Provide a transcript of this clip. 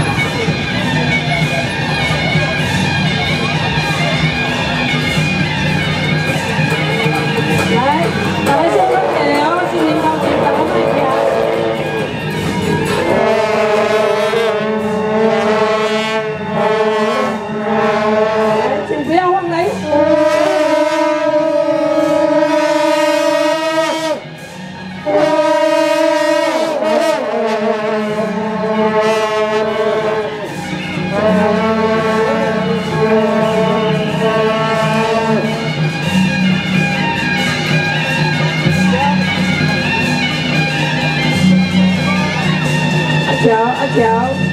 đừng phía hoang lấy Chào, chào.